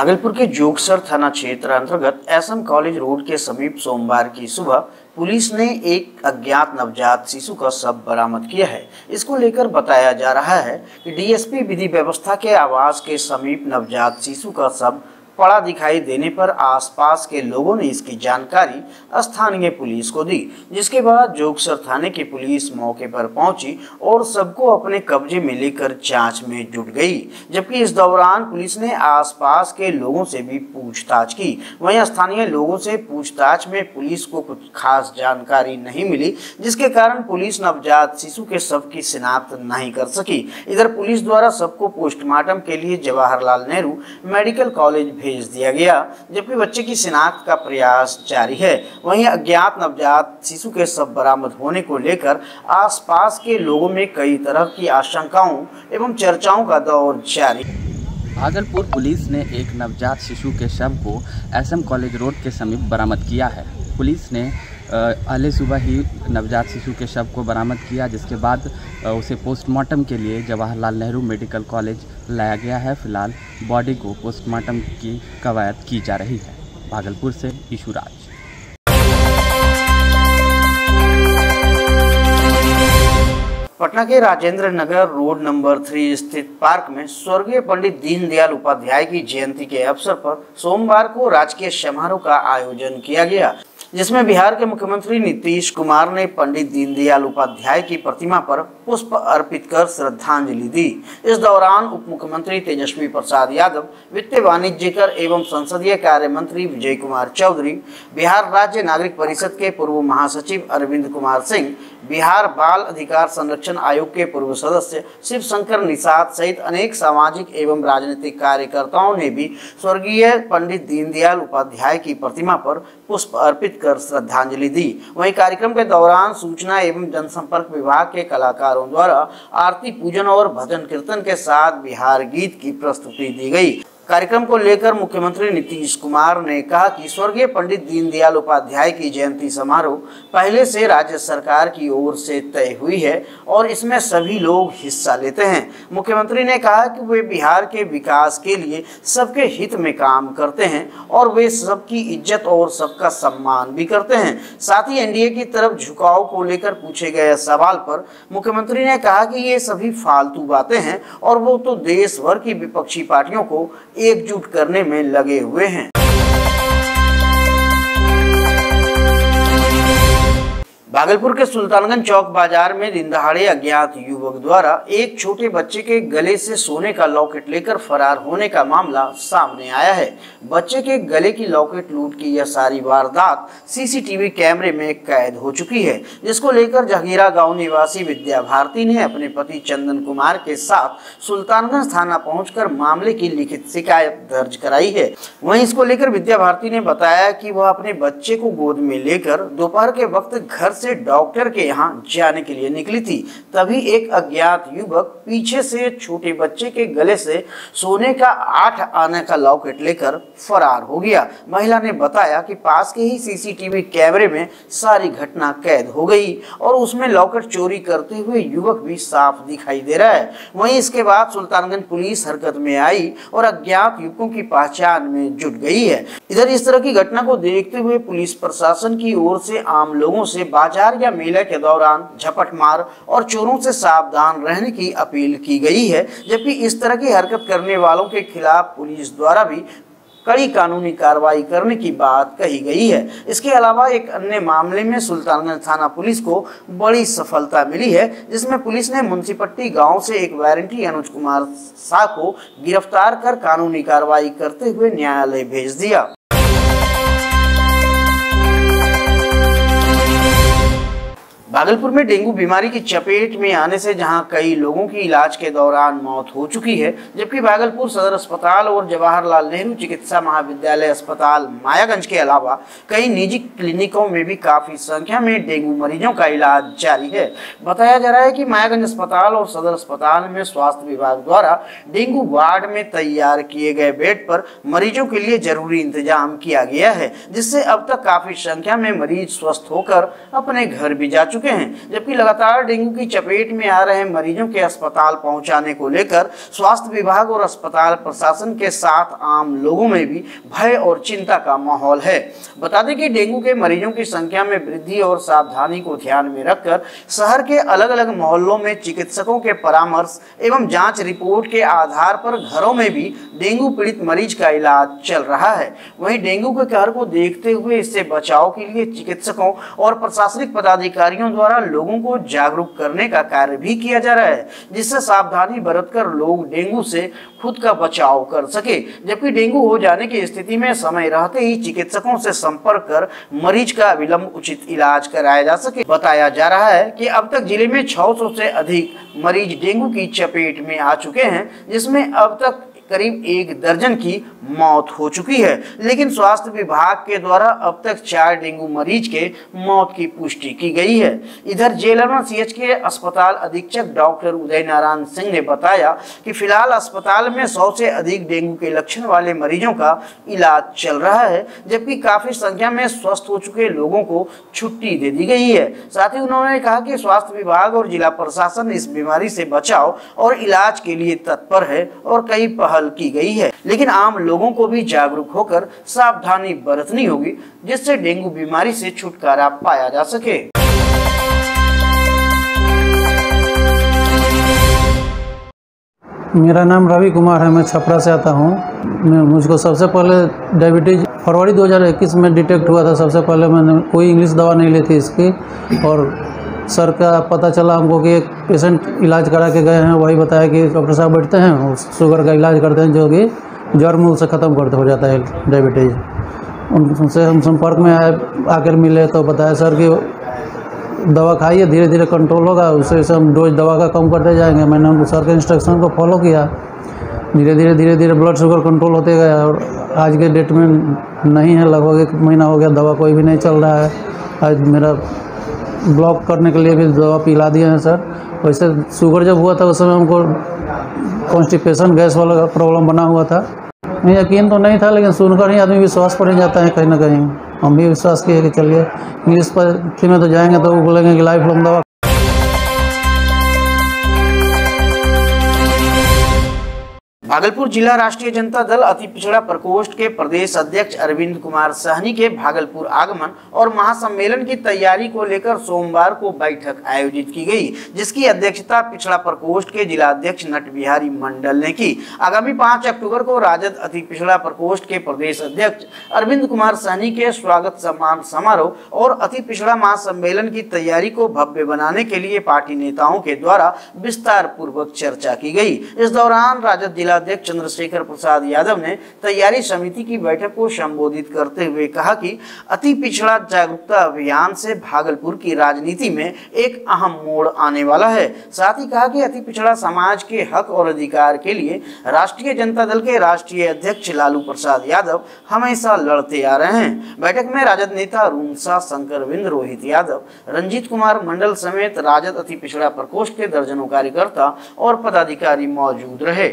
भागलपुर के जोगसर थाना क्षेत्र अंतर्गत एसएम कॉलेज रोड के समीप सोमवार की सुबह पुलिस ने एक अज्ञात नवजात शिशु का शव बरामद किया है। इसको लेकर बताया जा रहा है कि डीएसपी विधि व्यवस्था के आवास के समीप नवजात शिशु का शव पड़ा दिखाई देने पर आसपास के लोगों ने इसकी जानकारी स्थानीय पुलिस को दी, जिसके बाद जोगसर थाने की पुलिस मौके पर पहुँची और सबको अपने कब्जे में लेकर जाँच में जुट गई, जबकि इस दौरान पुलिस ने आसपास के लोगों से भी पूछताछ की। वहीं स्थानीय लोगों से पूछताछ में पुलिस को कुछ खास जानकारी नहीं मिली, जिसके कारण पुलिस नवजात शिशु के शव की शिनाख्त नहीं कर सकी। इधर पुलिस द्वारा सबको पोस्टमार्टम के लिए जवाहरलाल नेहरू मेडिकल कॉलेज भेज दिया गया, जबकि बच्चे की शिनाख्त का प्रयास जारी है। वहीं अज्ञात नवजात शिशु के सब बरामद होने को लेकर आसपास के लोगों में कई तरह की आशंकाओं एवं चर्चाओं का दौर जारी। भागलपुर पुलिस ने एक नवजात शिशु के शव को एसएम कॉलेज रोड के समीप बरामद किया है। पुलिस ने अहले सुबह ही नवजात शिशु के शव को बरामद किया, जिसके बाद उसे पोस्टमार्टम के लिए जवाहरलाल नेहरू मेडिकल कॉलेज लाया गया है। फ़िलहाल बॉडी को पोस्टमार्टम की कवायद की जा रही है। भागलपुर से ईशुराज पटना के Rajendra Nagar road number three स्थित पार्क में स्वर्गीय पंडित दीनदयाल उपाध्याय की जयंती के अवसर पर सोमवार को राजकीय समारोह का आयोजन किया गया। जिसमें बिहार के मुख्यमंत्री नीतीश कुमार ने पंडित दीनदयाल उपाध्याय की प्रतिमा पर पुष्प अर्पित कर श्रद्धांजलि दी। इस दौरान उप मुख्यमंत्री तेजस्वी प्रसाद यादव, वित्त वाणिज्य कर एवं संसदीय कार्य मंत्री विजय कुमार चौधरी, बिहार राज्य नागरिक परिषद के पूर्व महासचिव अरविंद कुमार सिंह, बिहार बाल अधिकार संरक्षण आयोग के पूर्व सदस्य शिव शंकर निषाद सहित अनेक सामाजिक एवं राजनीतिक कार्यकर्ताओं ने भी स्वर्गीय पंडित दीनदयाल उपाध्याय की प्रतिमा पर पुष्प अर्पित कर श्रद्धांजलि दी। वहीं कार्यक्रम के दौरान सूचना एवं जनसंपर्क विभाग के कलाकारों द्वारा आरती पूजन और भजन कीर्तन के साथ बिहार गीत की प्रस्तुति दी गई। कार्यक्रम को लेकर मुख्यमंत्री नीतीश कुमार ने कहा कि स्वर्गीय पंडित दीनदयाल उपाध्याय की जयंती समारोह पहले से राज्य सरकार की ओर से तय हुई है और इसमें सभी लोग हिस्सा लेते हैं। मुख्यमंत्री ने कहा कि वे बिहार के विकास के लिए सबके हित में काम करते हैं और वे सबकी इज़्ज़त और सबका सम्मान भी करते हैं। साथ ही एनडीए की तरफ़ झुकाव को लेकर पूछे गए सवाल पर मुख्यमंत्री ने कहा कि ये सभी फालतू बातें हैं और वो तो देश भर की विपक्षी पार्टियों को एकजुट करने में लगे हुए हैं। भागलपुर के सुल्तानगंज चौक बाज़ार में दिन दहाड़े अज्ञात युवक द्वारा एक छोटे बच्चे के गले से सोने का लॉकेट लेकर फरार होने का मामला सामने आया है। बच्चे के गले की लॉकेट लूट की यह सारी वारदात सीसीटीवी कैमरे में कैद हो चुकी है, जिसको लेकर जहीरा गाँव निवासी विद्या भारती ने अपने पति चंदन कुमार के साथ सुल्तानगंज थाना पहुंचकर मामले की लिखित शिकायत दर्ज कराई है। वहीं इसको लेकर विद्या भारती ने बताया कि वह अपने बच्चे को गोद में लेकर दोपहर के वक्त घर से डॉक्टर के यहाँ जाने के लिए निकली थी। तभी एक अज्ञात युवक पीछे से छोटे बच्चे के गले से सोने का आठ आने का लॉकेट लेकर फरार हो गया। महिला ने बताया कि पास के ही सीसीटीवी कैमरे में सारी घटना कैद हो गई और उसमें लॉकेट चोरी करते हुए युवक भी साफ़ दिखाई दे रहा है। वहीं इसके बाद सुल्तानगंज पुलिस हरकत में आई और अज्ञात युवकों की पहचान में जुट गई है। इधर इस तरह की घटना को देखते हुए पुलिस प्रशासन की ओर से आम लोगों से बात बाज़ार या मेले के दौरान झपट मार और चोरों से सावधान रहने की अपील की गई है, जबकि इस तरह की हरकत करने वालों के खिलाफ पुलिस द्वारा भी कड़ी कानूनी कार्रवाई करने की बात कही गई है। इसके अलावा एक अन्य मामले में सुल्तानगंज थाना पुलिस को बड़ी सफलता मिली है, जिसमें पुलिस ने मुंसीपट्टी गाँव से एक वारंटी अनुज कुमार शाह को गिरफ़्तार कर कानूनी कार्रवाई करते हुए न्यायालय भेज दिया। भागलपुर में डेंगू बीमारी की चपेट में आने से जहाँ कई लोगों की इलाज के दौरान मौत हो चुकी है, जबकि भागलपुर सदर अस्पताल और जवाहरलाल नेहरू चिकित्सा महाविद्यालय अस्पताल मायागंज के अलावा कई निजी क्लिनिकों में भी काफ़ी संख्या में डेंगू मरीजों का इलाज जारी है। बताया जा रहा है कि मायागंज अस्पताल और सदर अस्पताल में स्वास्थ्य विभाग द्वारा डेंगू वार्ड में तैयार किए गए बेड पर मरीजों के लिए ज़रूरी इंतज़ाम किया गया है, जिससे अब तक काफ़ी संख्या में मरीज़ स्वस्थ होकर अपने घर भी जा चुके चुके हैं, जबकि लगातार डेंगू की चपेट में आ रहे मरीजों के अस्पताल पहुँचाने को लेकर स्वास्थ्य विभाग और अस्पताल प्रशासन के साथ आम लोगों में भी भय और चिंता का माहौल है। बता दें कि डेंगू के मरीजों की संख्या में वृद्धि और सावधानी को ध्यान में रखकर शहर के अलग अलग मोहल्लों में चिकित्सकों के परामर्श एवं जाँच रिपोर्ट के आधार पर घरों में भी डेंगू पीड़ित मरीज़ का इलाज चल रहा है। वहीं डेंगू के कहर को देखते हुए इससे बचाव के लिए चिकित्सकों और प्रशासनिक पदाधिकारियों द्वारा लोगों को जागरूक करने का कार्य भी किया जा रहा है, जिससे सावधानी बरतकर लोग डेंगू से खुद का बचाव कर सके। जबकि डेंगू हो जाने की स्थिति में समय रहते ही चिकित्सकों से संपर्क कर मरीज़ का विलंब उचित इलाज कराया जा सके। बताया जा रहा है कि अब तक ज़िले में 600 से अधिक मरीज़ डेंगू की चपेट में आ चुके हैं, जिसमें अब तक करीब एक दर्जन की मौत हो चुकी है। लेकिन स्वास्थ्य विभाग के द्वारा अब तक चार डेंगू मरीज़ के मौत की पुष्टि की गई है। इधर जेलरमा सीएच के अस्पताल अधीक्षक डॉक्टर उदय नारायण सिंह ने बताया कि फ़िलहाल अस्पताल में सौ से अधिक डेंगू के लक्षण वाले मरीजों का इलाज चल रहा है, जबकि काफ़ी संख्या में स्वस्थ हो चुके लोगों को छुट्टी दे दी गई है। साथ ही उन्होंने कहा कि स्वास्थ्य विभाग और जिला प्रशासन इस बीमारी से बचाव और इलाज के लिए तत्पर है और कई पहल पहल की गई है। लेकिन आम लोगों को भी जागरूक होकर सावधानी बरतनी होगी, जिससे डेंगू बीमारी से छुटकारा पाया जा सके। मेरा नाम रवि कुमार है, मैं छपरा से आता हूँ। मैं मुझको सबसे पहले डायबिटीज़ फरवरी 2021 में डिटेक्ट हुआ था। सबसे पहले मैंने कोई इंग्लिश दवा नहीं ली थी इसकी, और सर का पता चला हमको कि एक पेशेंट इलाज करा के गए हैं, वही बताया कि डॉक्टर साहब बैठते हैं शुगर का इलाज करते हैं जो कि जड़ मूल से ख़त्म करते, हो जाता है डायबिटीज़ उनसे हम संपर्क में आए, आकर मिले तो बताया सर कि दवा खाइए धीरे धीरे कंट्रोल होगा उससे से हम डोज दवा का कम करते जाएँगे। मैंने उनको सर के इंस्ट्रक्शन को फॉलो किया। धीरे धीरे धीरे धीरे ब्लड शुगर कंट्रोल होते गया और आज के डेट में नहीं है, लगभग एक महीना हो गया, दवा कोई भी नहीं चल रहा है। आज मेरा ब्लॉक करने के लिए भी दवा पिला दिए हैं, सर। वैसे शुगर जब हुआ था, उस समय हमको कॉन्स्टिपेशन गैस वाला प्रॉब्लम बना हुआ था। नहीं, यकीन तो नहीं था, लेकिन सुनकर ही आदमी विश्वास पर ही जाता है कहीं ना कहीं। हम भी विश्वास किए कि चलिए इंग्लिश पर में तो जाएँगे तो वो बोलेंगे कि लाइफ लॉन्ग दवा भागलपुर जिला राष्ट्रीय जनता दल अति पिछड़ा प्रकोष्ठ के प्रदेश अध्यक्ष अरविंद कुमार सहनी के भागलपुर आगमन और महासम्मेलन की तैयारी को लेकर सोमवार को बैठक आयोजित की गई, जिसकी अध्यक्षता पिछड़ा प्रकोष्ठ के जिला अध्यक्ष नट बिहारी मंडल ने की। आगामी पाँच अक्टूबर को राजद अति पिछड़ा प्रकोष्ठ के प्रदेश अध्यक्ष अरविंद कुमार सहनी के स्वागत सम्मान समारोह और अति पिछड़ा महासम्मेलन की तैयारी को भव्य बनाने के लिए पार्टी नेताओं के द्वारा विस्तार पूर्वक चर्चा की गई। इस दौरान राजद जिला अध्यक्ष चंद्रशेखर प्रसाद यादव ने तैयारी समिति की बैठक को संबोधित करते हुए कहा कि अति पिछड़ा जागरूकता अभियान से भागलपुर की राजनीति में एक अहम मोड़ आने वाला है। साथ ही कहा कि अति पिछड़ा समाज के हक और अधिकार के लिए राष्ट्रीय जनता दल के राष्ट्रीय अध्यक्ष लालू प्रसाद यादव हमेशा लड़ते आ रहे हैं। बैठक में राजद नेता रूमसा शंकर विंद रोहित यादव, रंजीत कुमार मंडल समेत राजद अति पिछड़ा प्रकोष्ठ के दर्जनों कार्यकर्ता और पदाधिकारी मौजूद रहे।